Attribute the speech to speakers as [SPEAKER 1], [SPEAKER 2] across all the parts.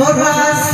[SPEAKER 1] Borras.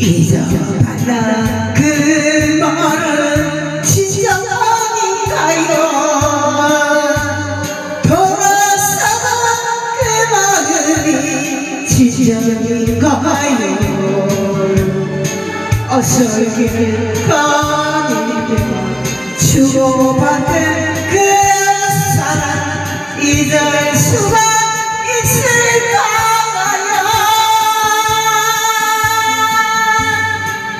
[SPEAKER 1] 잊어봐라 그, 그 말은 진정인가요. 돌아서서 그 마음이 진정인가요? 어서 이길 거니게 주고받은 그 사랑 잊을 수가